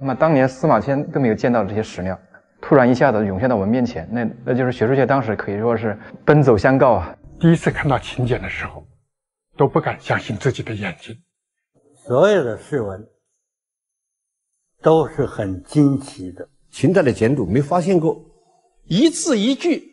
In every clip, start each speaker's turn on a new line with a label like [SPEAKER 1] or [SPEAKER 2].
[SPEAKER 1] 那么当年司马迁都没有见到这些史料，突然一下子涌现到我们面前，那那就是学术界当时可以说是奔走相告啊。
[SPEAKER 2] 第一次看到秦简的时候，都不敢相信自己的眼睛。
[SPEAKER 3] 所有的诗文都是很惊奇的，
[SPEAKER 4] 秦代的简牍没发现过
[SPEAKER 5] 一字一句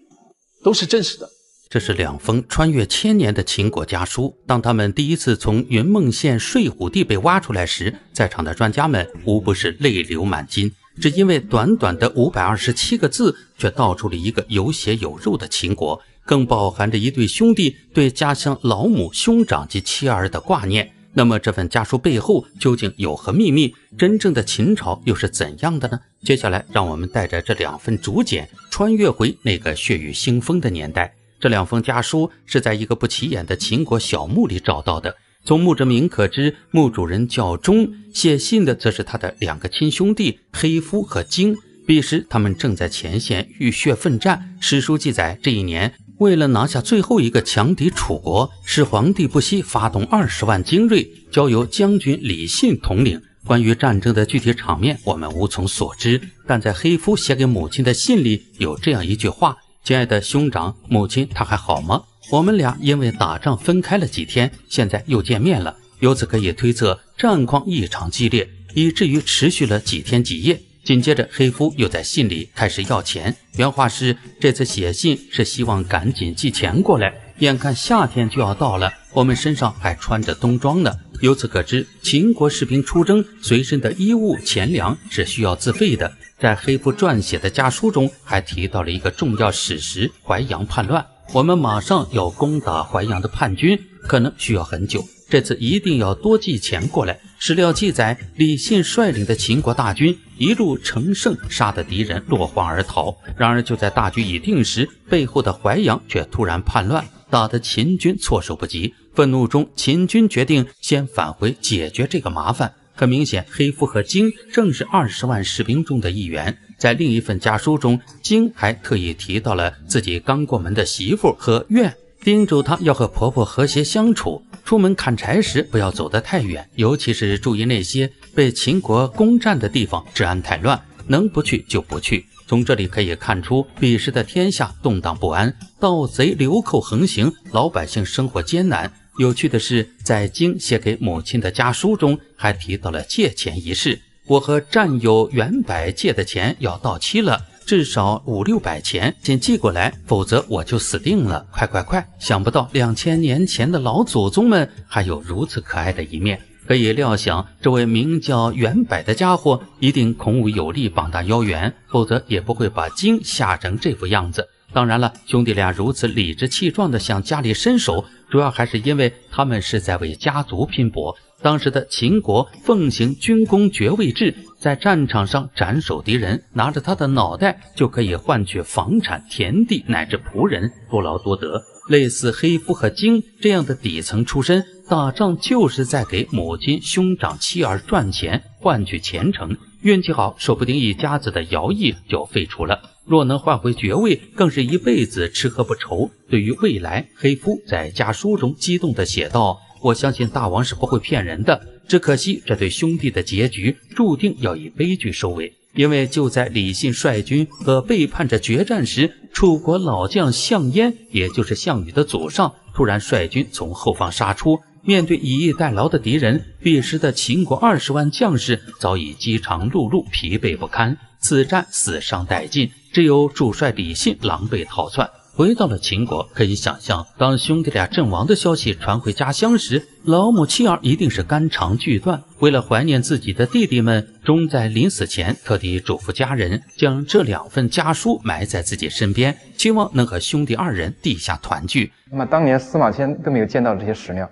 [SPEAKER 5] 都是真实的。
[SPEAKER 6] 这是两封穿越千年的秦国家书。当他们第一次从云梦县睡虎地被挖出来时，在场的专家们无不是泪流满襟，只因为短短的五百二十七个字，却道出了一个有血有肉的秦国，更包含着一对兄弟对家乡老母、兄长及妻儿的挂念。那么，这份家书背后究竟有何秘密？真正的秦朝又是怎样的呢？接下来，让我们带着这两份竹简，穿越回那个血雨腥风的年代。这两封家书是在一个不起眼的秦国小墓里找到的。从墓志铭可知，墓主人叫钟，写信的则是他的两个亲兄弟黑夫和荆。彼时他们正在前线浴血奋战。史书记载，这一年为了拿下最后一个强敌楚国，始皇帝不惜发动二十万精锐，交由将军李信统领。关于战争的具体场面，我们无从所知。但在黑夫写给母亲的信里，有这样一句话。亲爱的兄长，母亲他还好吗？我们俩因为打仗分开了几天，现在又见面了。由此可以推测，战况异常激烈，以至于持续了几天几夜。紧接着，黑夫又在信里开始要钱。原话是：这次写信是希望赶紧寄钱过来。眼看夏天就要到了，我们身上还穿着冬装呢。由此可知，秦国士兵出征随身的衣物、钱粮是需要自费的。在黑夫撰写的家书中，还提到了一个重要史实：淮阳叛乱。我们马上要攻打淮阳的叛军，可能需要很久。这次一定要多寄钱过来。史料记载，李信率领的秦国大军一路乘胜，杀得敌人落荒而逃。然而，就在大局已定时，背后的淮阳却突然叛乱，打得秦军措手不及。愤怒中，秦军决定先返回解决这个麻烦。很明显，黑夫和荆正是二十万士兵中的一员。在另一份家书中，荆还特意提到了自己刚过门的媳妇和愿，叮嘱她要和婆婆和谐相处。出门砍柴时不要走得太远，尤其是注意那些被秦国攻占的地方，治安太乱，能不去就不去。从这里可以看出，彼时的天下动荡不安，盗贼流寇横行，老百姓生活艰难。有趣的是，在经写给母亲的家书中，还提到了借钱一事。我和战友袁柏借的钱要到期了，至少五六百钱，先寄过来，否则我就死定了！快快快！想不到两千年前的老祖宗们还有如此可爱的一面。可以料想，这位名叫袁柏的家伙一定孔武有力，膀大腰圆，否则也不会把经吓成这副样子。当然了，兄弟俩如此理直气壮地向家里伸手。主要还是因为他们是在为家族拼搏。当时的秦国奉行军功爵位制，在战场上斩首敌人，拿着他的脑袋就可以换取房产、田地乃至仆人，多劳多得。类似黑夫和荆这样的底层出身，打仗就是在给母亲、兄长、妻儿赚钱，换取前程。运气好，说不定一家子的徭役就废除了。若能换回爵位，更是一辈子吃喝不愁。对于未来，黑夫在家书中激动地写道：“我相信大王是不会骗人的，只可惜这对兄弟的结局注定要以悲剧收尾。因为就在李信率军和背叛者决战时，楚国老将项燕，也就是项羽的祖上，突然率军从后方杀出。面对以逸待劳的敌人，彼时的秦国二十万将士早已饥肠辘辘，疲惫不堪。此战死伤殆尽。”只有主帅李信狼狈逃窜，回到了秦国。可以想象，当兄弟俩阵亡的消息传回家乡时，老母妻儿一定是肝肠俱断。为了怀念自己的弟弟们，钟在临死前特地嘱咐家人，将这两份家书埋在自己身边，期望能和兄弟二人地下团聚。
[SPEAKER 1] 那么当年司马迁都没有见到这些史料，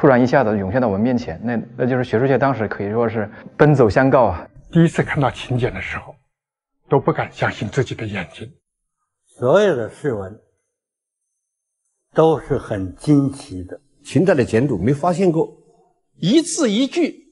[SPEAKER 1] 突然一下子涌现到我们面前，那那就是学术界当时可以说是奔走相告啊！
[SPEAKER 2] 第一次看到秦简的时候。都不敢相信自己的眼睛。
[SPEAKER 3] 所有的诗文都是很惊奇的。
[SPEAKER 4] 秦代的简牍没发现过
[SPEAKER 5] 一字一句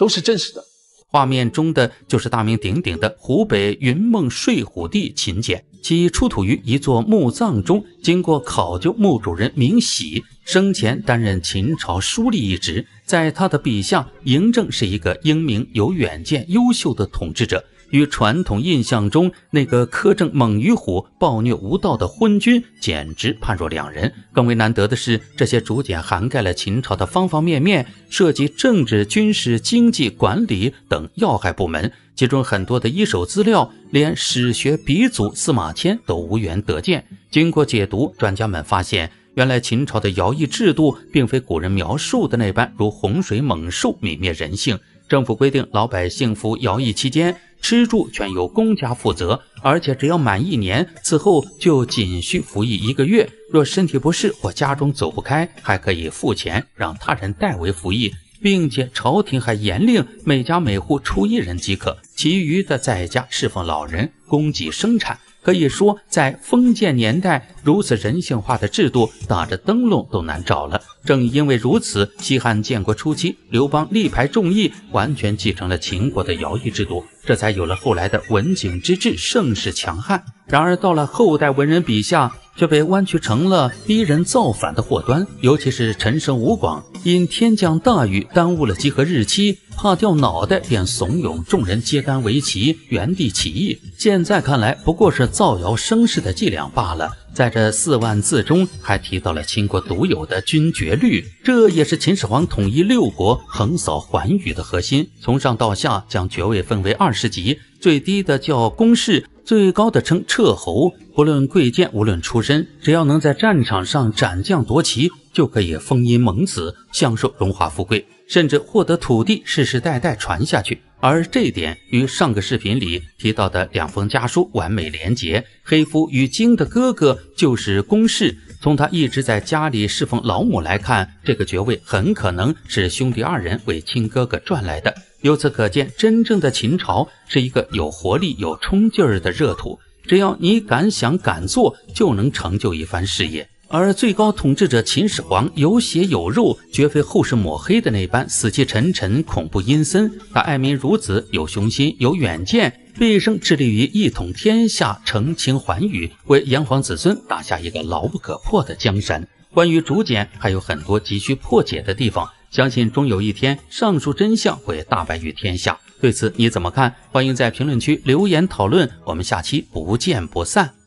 [SPEAKER 5] 都是真实的。
[SPEAKER 6] 画面中的就是大名鼎鼎的湖北云梦睡虎地秦简。其出土于一座墓葬中，经过考究，墓主人明喜生前担任秦朝书吏一职，在他的笔下，嬴政是一个英明、有远见、优秀的统治者。与传统印象中那个苛政猛于虎、暴虐无道的昏君简直判若两人。更为难得的是，这些竹简涵盖了秦朝的方方面面，涉及政治、军事、经济、管理等要害部门。其中很多的一手资料，连史学鼻祖司马迁都无缘得见。经过解读，专家们发现，原来秦朝的徭役制度并非古人描述的那般如洪水猛兽，泯灭人性。政府规定，老百姓服徭役期间。吃住全由公家负责，而且只要满一年，此后就仅需服役一个月。若身体不适或家中走不开，还可以付钱让他人代为服役，并且朝廷还严令每家每户出一人即可，其余的在家侍奉老人，供给生产。可以说，在封建年代，如此人性化的制度，打着灯笼都难找了。正因为如此，西汉建国初期，刘邦力排众议，完全继承了秦国的徭役制度，这才有了后来的文景之治，盛世强悍。然而，到了后代文人笔下，却被弯曲成了逼人造反的祸端。尤其是陈胜吴广，因天降大雨，耽误了集合日期。怕掉脑袋，便怂恿众人揭竿为旗，原地起义。现在看来，不过是造谣生事的伎俩罢了。在这四万字中，还提到了秦国独有的军爵律，这也是秦始皇统一六国、横扫寰宇的核心。从上到下，将爵位分为二十级，最低的叫公士，最高的称彻侯。不论贵贱，无论出身，只要能在战场上斩将夺旗，就可以封荫蒙子，享受荣华富贵。甚至获得土地，世世代代传下去。而这点与上个视频里提到的两封家书完美连结。黑夫与荆的哥哥就是公室，从他一直在家里侍奉老母来看，这个爵位很可能是兄弟二人为亲哥哥赚来的。由此可见，真正的秦朝是一个有活力、有冲劲儿的热土，只要你敢想敢做，就能成就一番事业。而最高统治者秦始皇有血有肉，绝非后世抹黑的那般死气沉沉、恐怖阴森。他爱民如子，有雄心，有远见，毕生致力于一统天下、澄清寰宇，为炎黄子孙打下一个牢不可破的江山。关于竹简，还有很多急需破解的地方，相信终有一天，上述真相会大白于天下。对此你怎么看？欢迎在评论区留言讨论。我们下期不见不散。